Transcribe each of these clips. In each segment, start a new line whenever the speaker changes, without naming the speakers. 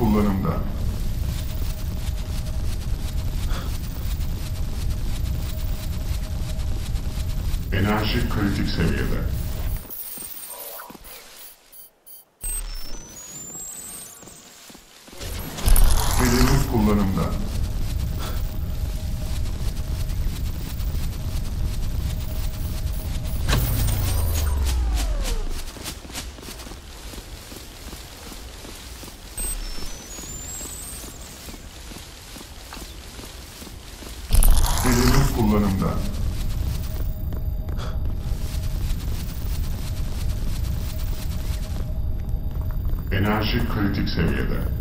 kullanımda. Enerji kritik seviyede. Hedef kullanımda. Kullanımda. Enerji kritik seviyede.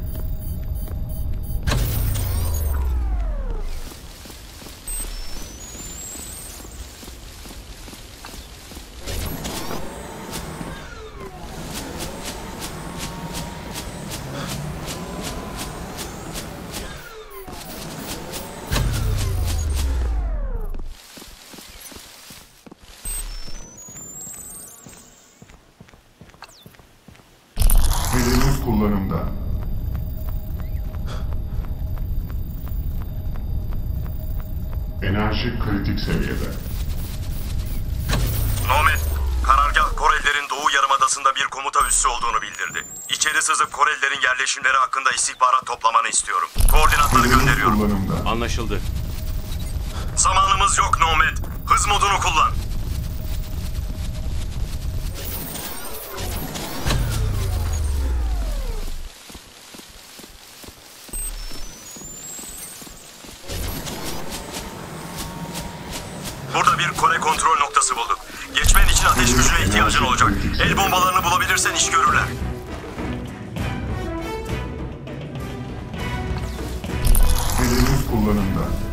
Kullanımda. Enerji kritik seviyede.
Nomad, karargah Korelilerin Doğu Yarımadası'nda bir komuta üssü olduğunu bildirdi. İçeri sızıp Korelilerin yerleşimleri hakkında istihbarat toplamanı istiyorum. Koordinatları
Hedef
gönderiyorum.
kullanımda.
Anlaşıldı.
Zamanımız yok Nomad. Hız modunu kullan. Burada bir Kore kontrol noktası bulduk. Geçmen için ateş gücüne ihtiyacın olacak. El bombalarını bulabilirsen iş görürler.
Hedef kullanımda.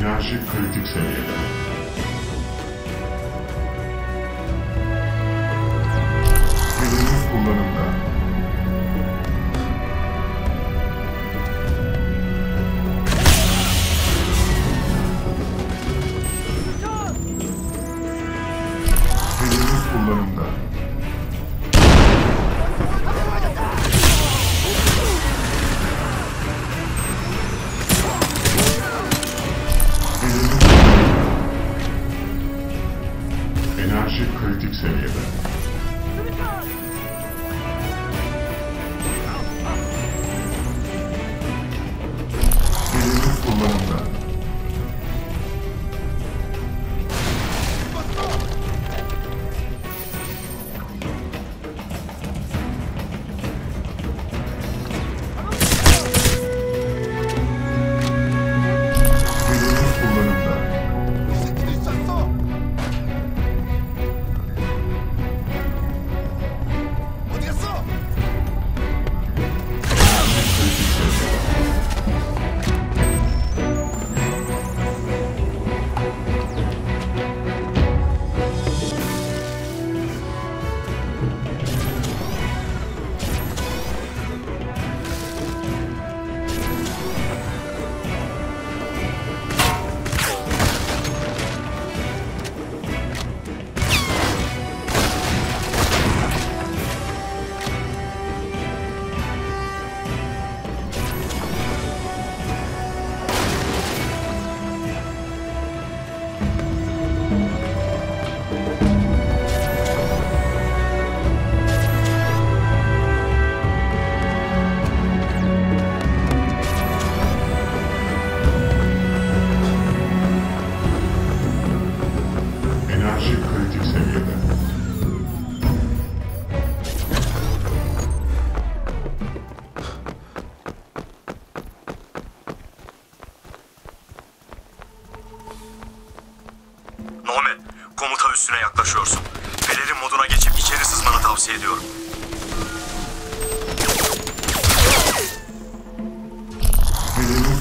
Enerji kritik seviyede.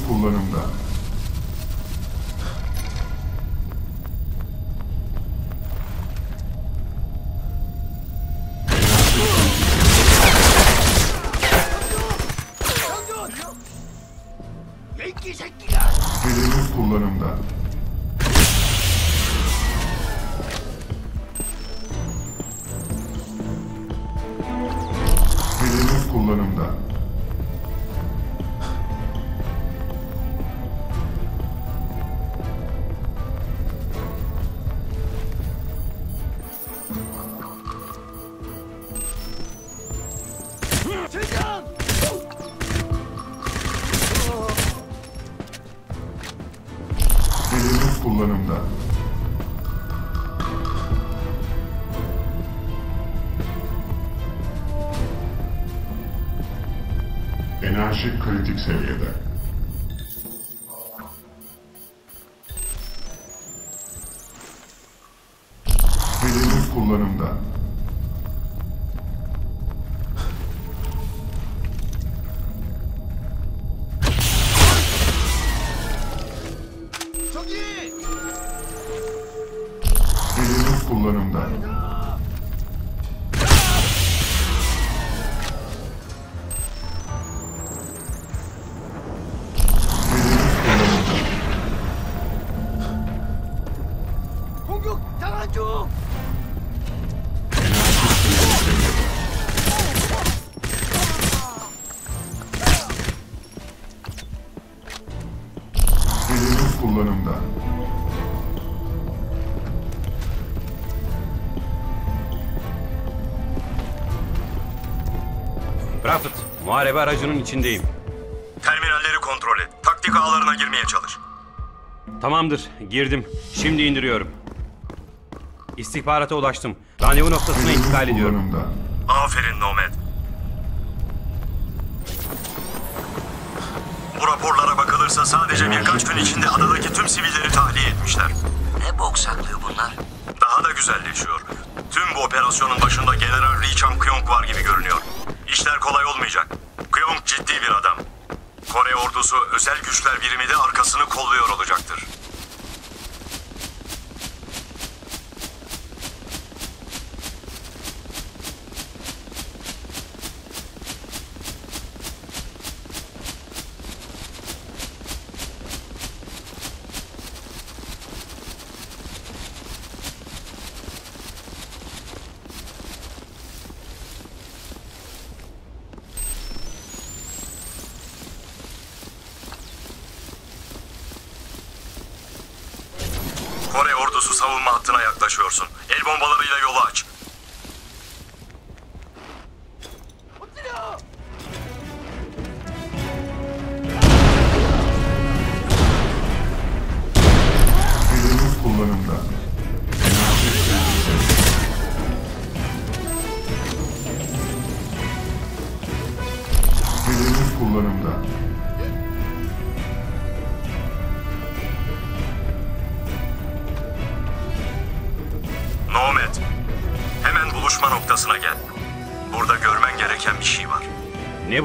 Kullanımda. Kritik seviyede. Hedefimiz kullanımda. Hedefimiz kullanımda.
Prophet, muharebe aracının içindeyim.
Terminalleri kontrol et. Taktik ağlarına girmeye çalış.
Tamamdır, girdim. Şimdi indiriyorum. İstihbarata ulaştım. Randevu noktasına intikal ediyorum.
Aferin Nomad. Bu raporlara bakılırsa sadece birkaç gün içinde adadaki tüm sivilleri tahliye etmişler.
Ne bok saklıyor bunlar?
Daha da güzelleşiyor. Tüm bu operasyonun başında General Lee Chang Kyong var gibi görünüyor. İşler kolay olmayacak. Kyong ciddi bir adam. Kore ordusu özel güçler birimi de arkasını kolluyor olacaktır. Kore ordusu savunma hattına yaklaşıyorsun. El bombalarıyla yolu aç.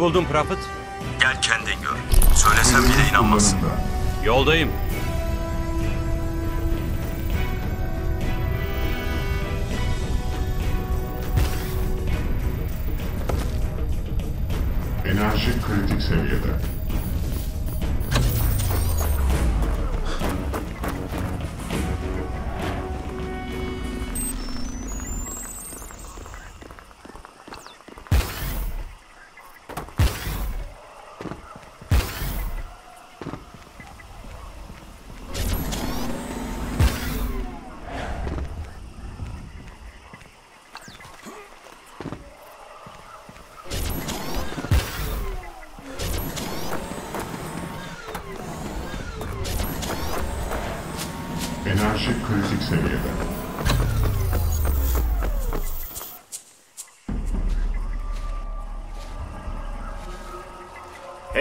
Buldun Prophet?
Gel kendin gör. Söylesem bile inanmazsın.
Yoldayım.
Enerji kritik seviyede.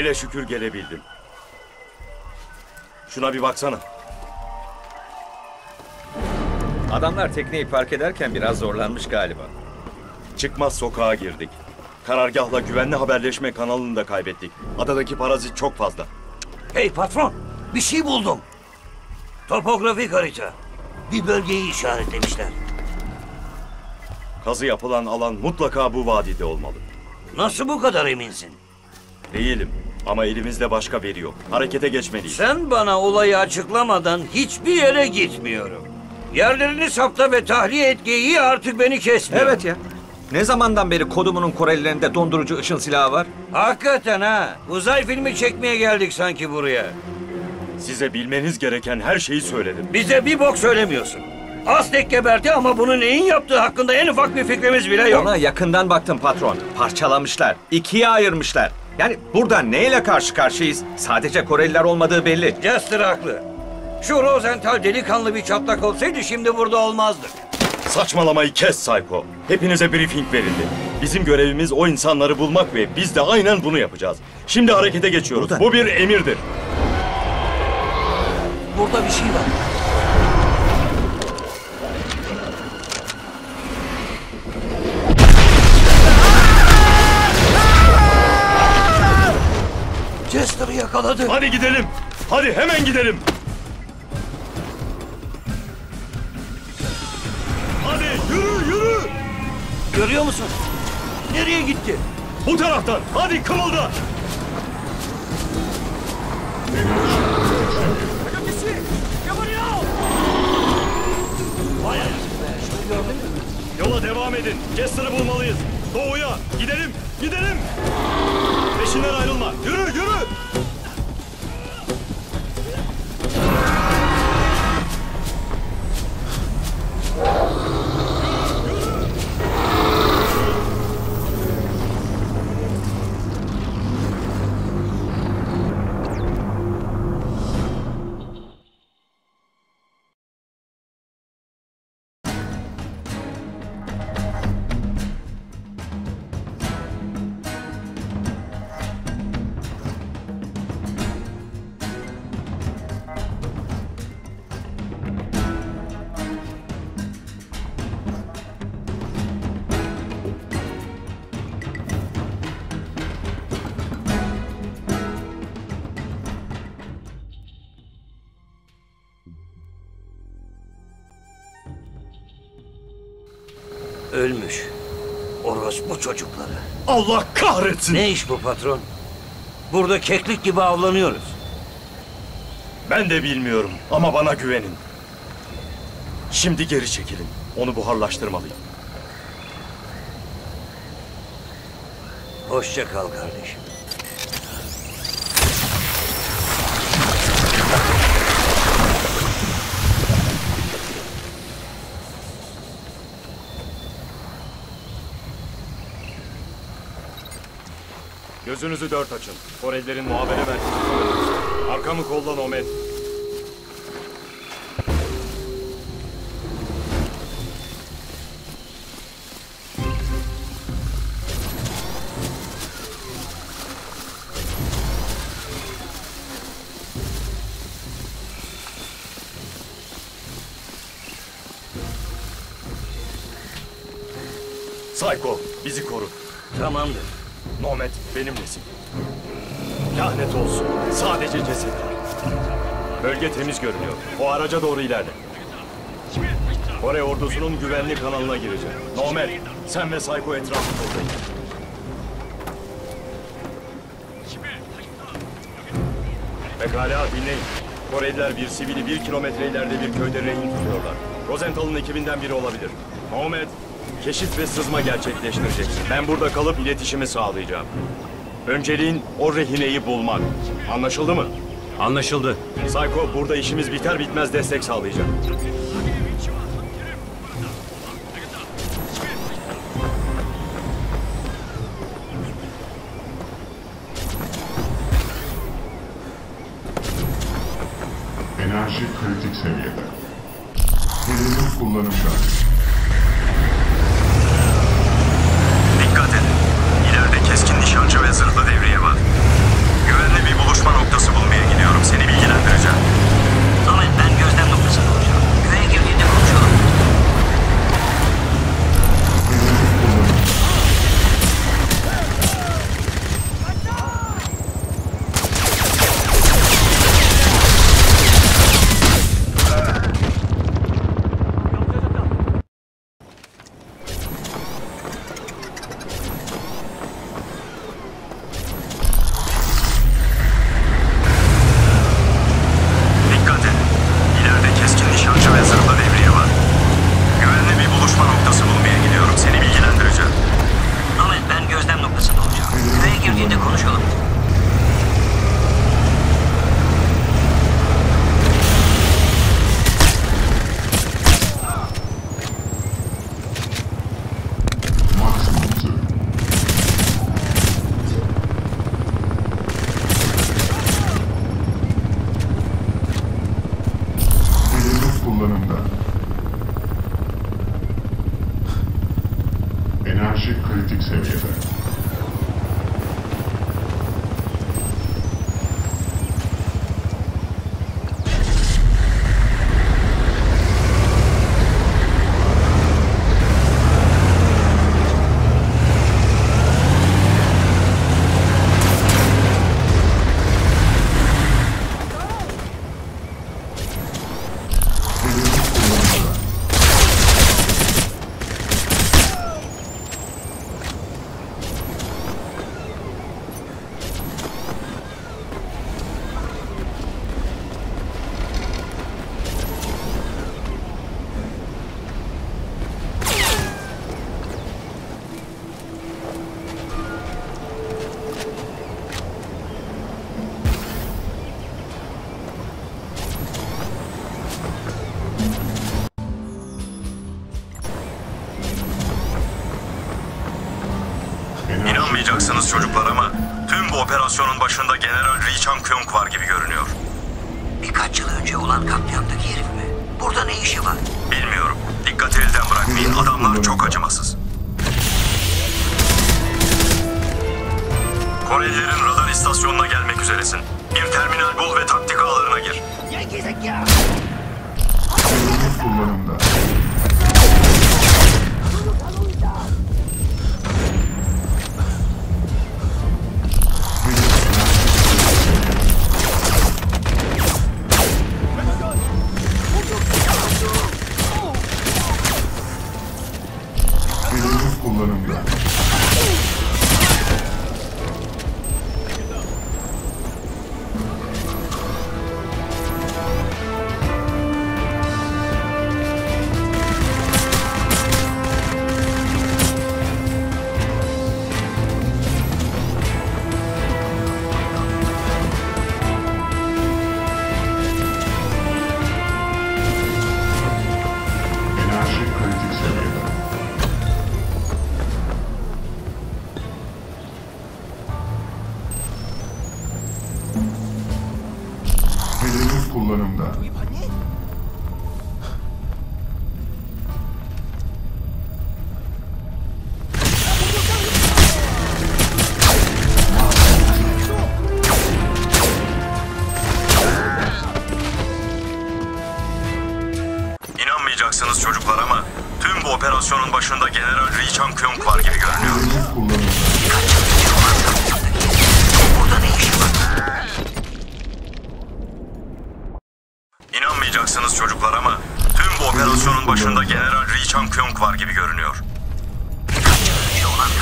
Hele şükür gelebildim. Şuna bir baksana.
Adamlar tekneyi park ederken biraz zorlanmış galiba.
Çıkmaz sokağa girdik. Karargahla güvenli haberleşme kanalını da kaybettik. Adadaki parazit çok fazla.
Hey patron, bir şey buldum. Topografik harita. Bir bölgeyi işaretlemişler.
Kazı yapılan alan mutlaka bu vadide olmalı.
Nasıl bu kadar eminsin?
Değilim ama elimizde başka veri yok. Harekete geçmeliyiz.
Sen bana olayı açıklamadan hiçbir yere gitmiyorum. Yerlerini sapta ve tahliye et geyiği artık beni kesmiyor.
Evet ya. Ne zamandan beri kodumunun Korelilerinde dondurucu ışın silahı var?
Hakikaten ha. Uzay filmi çekmeye geldik sanki buraya.
Size bilmeniz gereken her şeyi söyledim.
Bize bir bok söylemiyorsun. Aztek geberdi ama bunu neyin yaptığı hakkında en ufak bir fikrimiz bile yok.
Ona yakından baktım patron. Parçalamışlar. ikiye ayırmışlar. Yani burada neyle karşı karşıyayız? Sadece Koreliler olmadığı belli.
Jester haklı. Şu Rosenthal delikanlı bir çatlak olsaydı şimdi burada olmazdık.
Saçmalamayı kes Sayko. Hepinize briefing verildi. Bizim görevimiz o insanları bulmak ve biz de aynen bunu yapacağız. Şimdi harekete geçiyoruz.
Burada.
Bu bir emirdir.
Burada bir şey var. Chester'ı yakaladı.
Hadi gidelim. Hadi hemen gidelim. Hadi yürü yürü.
Görüyor musun? Nereye gitti?
Bu taraftan. Hadi kımılda. Yola devam edin. Jester'ı bulmalıyız. Doğuya. Gidelim. Gidelim. Peşinden ayrılma. Yürü yürü.
Ölmüş. Orospu çocukları.
Allah kahretsin.
Ne iş bu patron? Burada keklik gibi avlanıyoruz.
Ben de bilmiyorum ama bana güvenin. Şimdi geri çekilin. Onu buharlaştırmalıyım.
Hoşça kal kardeşim.
Gözünüzü dört açın. Korelilerin muhabere merkezi. Arkamı kollan Omet. Psycho, bizi koru.
Tamamdır.
Nomet benimlesin. Lanet olsun. Sadece ceset var. Bölge temiz görünüyor. O araca doğru ilerle. Kore ordusunun güvenli kanalına gireceğim. Nomet, sen ve Psycho etrafı toplayın. Pekala dinleyin. Koreliler bir sivili bir kilometre ileride bir köyde rehin tutuyorlar. Rosenthal'ın ekibinden biri olabilir. Mohamed, keşif ve sızma gerçekleştireceksin. Ben burada kalıp iletişimi sağlayacağım. Önceliğin o rehineyi bulmak. Anlaşıldı mı?
Anlaşıldı.
Psycho burada işimiz biter bitmez destek sağlayacak. Çocuklar ama tüm bu operasyonun başında General Lee Chang Kyung var gibi görünüyor.
Birkaç yıl önce olan katliamdaki herif mi? Burada ne işi var?
Bilmiyorum. Dikkati elden bırakmayın. Adamlar çok acımasız. Korelilerin radar istasyonuna gelmek üzeresin. Bir terminal bul ve taktik ağlarına gir.
Kullanımda.
Ama tüm bu operasyonun başında General Lee Chang Kyung var gibi görünüyor.
Burada ne işi var?
İnanmayacaksınız çocuklar ama tüm bu operasyonun başında General Lee Chang Kyung var gibi görünüyor.
Önce olan mi?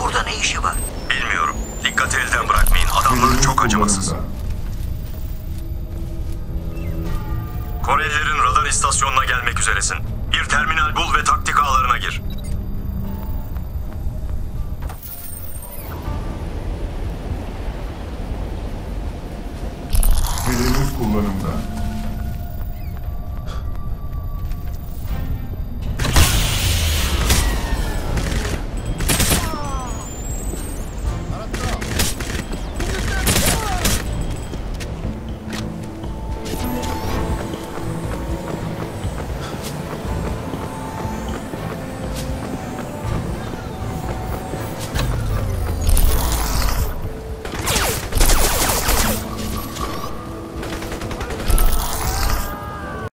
Burada ne işi var?
Bilmiyorum. Dikkati elden bırakmayın. Adamlar çok acımasız. Korelilerin istasyonuna gelmek üzeresin. Bir terminal bul ve taktik ağlarına gir.
Hedef kullanımda.